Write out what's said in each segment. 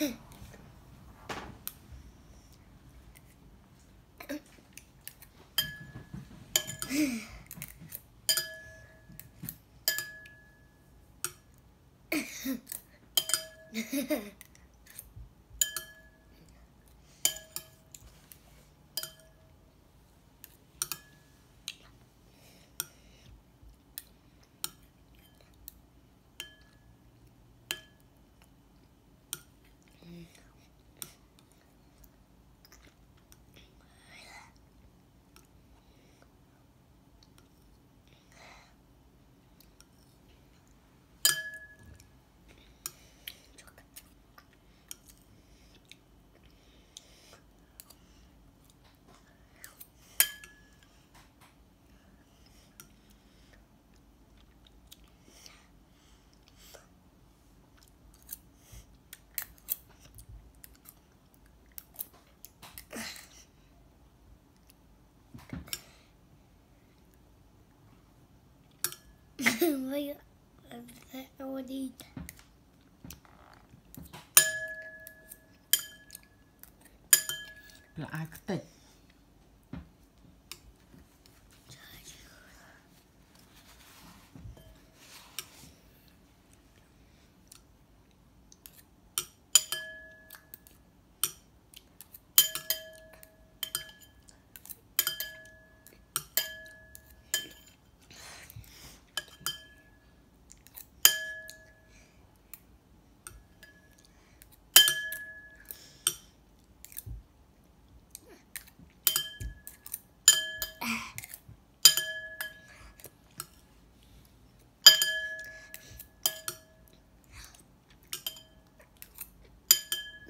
Yeah. Mm-hmm. Wait, I would eat. Like that.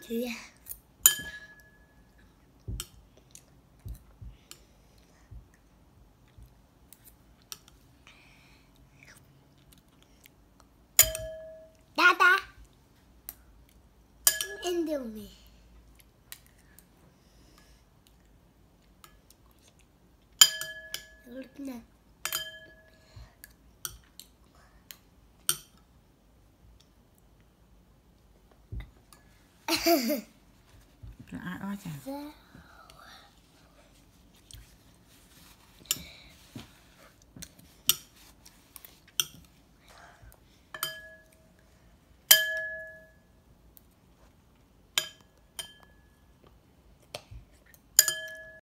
Yeah. Dada. me. Look now. Ai ơi chà now.